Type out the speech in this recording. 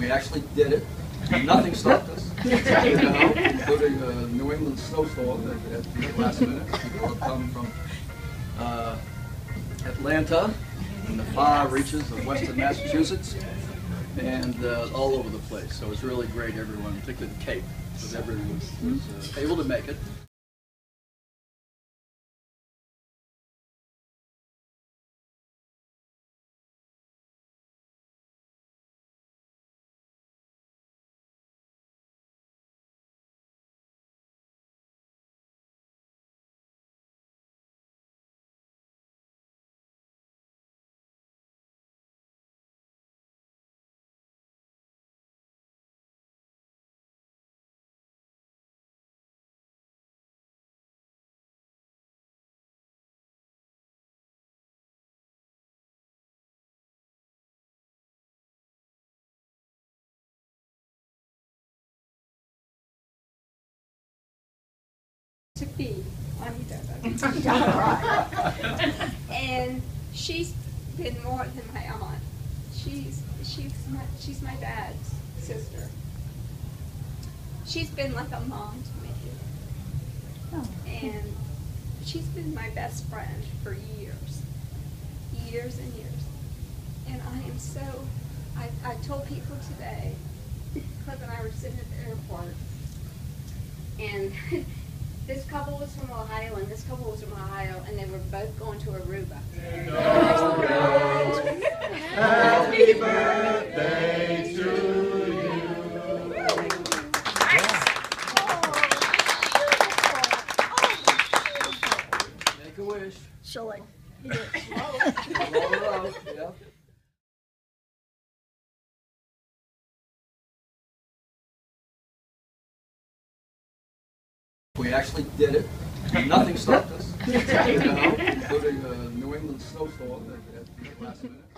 We actually did it. Nothing stopped us, you know, including a New England snowstorm at, at the last minute. People have come from uh, Atlanta and the far reaches of western Massachusetts and uh, all over the place. So it's really great, everyone, particularly the Cape, because everyone was, was uh, able to make it. And she's been more than my aunt. She's she's my, she's my dad's sister. She's been like a mom to me. Oh. And she's been my best friend for years. Years and years. And I am so I, I told people today, Cliff and I were sitting at the airport and this couple was from Ohio and this couple was from Ohio and they were both going to Aruba. Happy birthday to you. Make a wish. She'll like, We actually did it. Nothing stopped us, you know, including a New England snowstorm at, at the last minute.